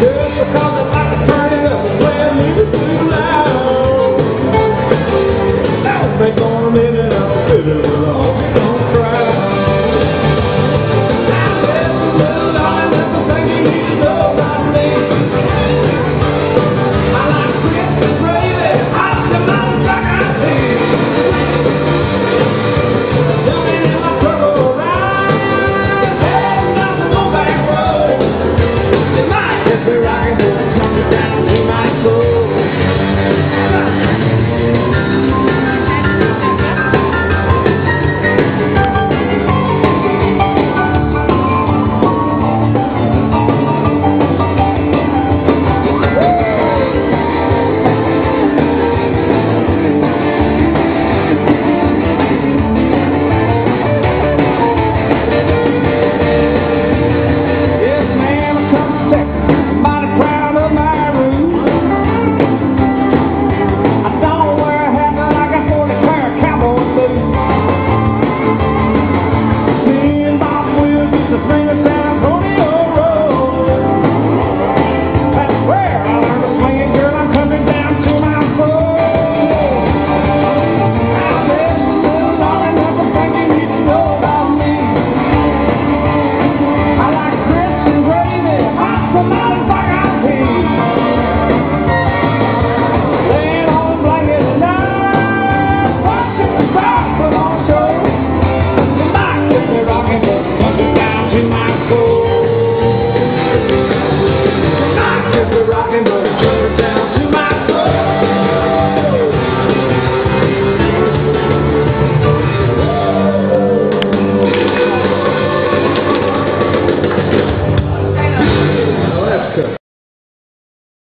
Thank you. down in my soul. Jordan.